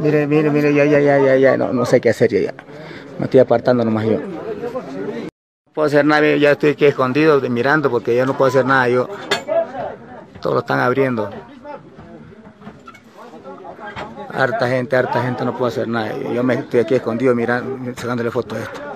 Mire, mire, mire, ya, ya, ya, ya, ya, no, no sé qué hacer ya, ya. Me estoy apartando nomás yo. No puedo hacer nada, ya estoy aquí escondido mirando porque ya no puedo hacer nada yo. Todo lo están abriendo. Harta gente, harta gente, no puedo hacer nada. Yo me estoy aquí escondido mirando, sacándole fotos a esto.